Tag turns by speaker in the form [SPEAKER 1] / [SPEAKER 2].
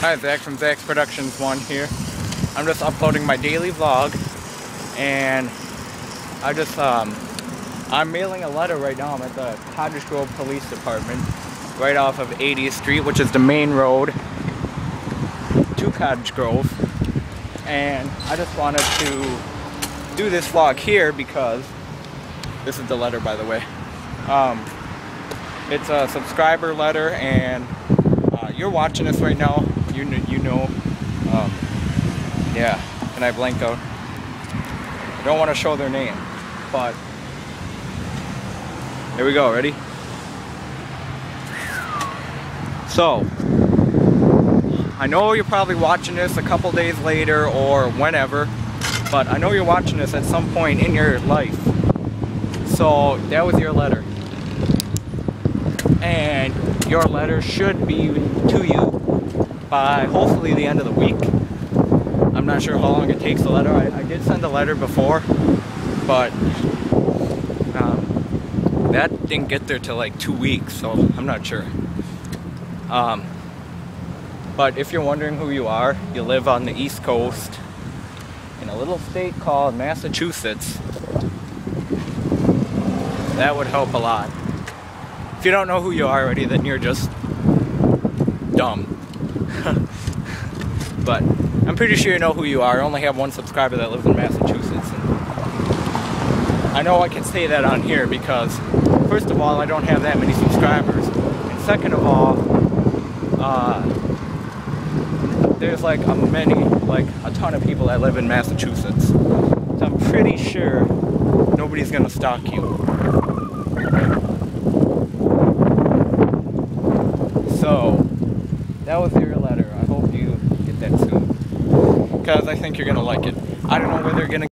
[SPEAKER 1] Hi, Zach from Zach's Productions 1 here. I'm just uploading my daily vlog and I just, um, I'm mailing a letter right now. I'm at the Cottage Grove Police Department right off of 80th Street, which is the main road to Cottage Grove. And I just wanted to do this vlog here because this is the letter, by the way. Um, it's a subscriber letter and uh, you're watching this right now you know, you know um, yeah, and I blanked out. I don't want to show their name, but here we go, ready? So, I know you're probably watching this a couple days later or whenever, but I know you're watching this at some point in your life. So, that was your letter. And your letter should be to you by hopefully the end of the week. Not sure how long it takes the letter. I, I did send a letter before, but um, that didn't get there till like two weeks, so I'm not sure. Um, but if you're wondering who you are, you live on the East Coast in a little state called Massachusetts. That would help a lot. If you don't know who you are already, then you're just dumb. but I'm pretty sure you know who you are. I only have one subscriber that lives in Massachusetts. I know I can say that on here because, first of all, I don't have that many subscribers. And second of all, uh, there's like a many, like a ton of people that live in Massachusetts. So I'm pretty sure nobody's gonna stalk you. So, that was your letter. I hope you get that soon. Because I think you're to like it. I don't know whether you're to